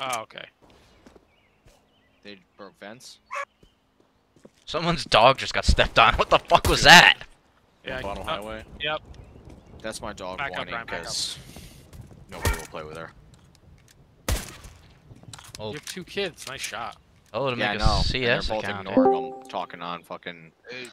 Oh, okay. They broke vents. Someone's dog just got stepped on. What the fuck was that? Yeah. Bottle uh, highway. Yep. That's my dog Back whining because nobody will play with her. Oh, You have two kids. Nice shot. oh, to yeah, I make know. a no. CS they're both account. Eh? ignoring them, talking on fucking Hey,